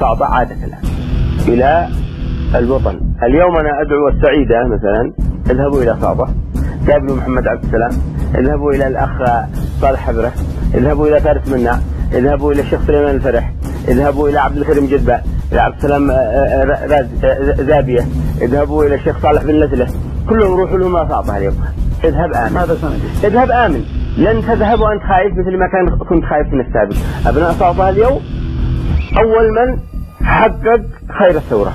صعبة عادة الآن. إلى الوطن. اليوم أنا أدعو السعيدة مثلا اذهبوا إلى صعبة. قابلوا محمد عبد السلام اذهبوا إلى الأخ صالح حبرة اذهبوا إلى فارس منع اذهبوا إلى الشيخ سليمان الفرح اذهبوا إلى عبد الكريم جدبة إلى عبد السلام آه، آه، آه، زابية اذهبوا إلى الشيخ صالح بن لزلة كلهم روحوا لهم صعبة اليوم. اذهب آمن. ماذا سنجد؟ اذهب آمن. لن تذهب وأنت خايف مثل ما كان كنت خايف من السابق. أبناء صعبة اليوم أول من حقق خير الثورة.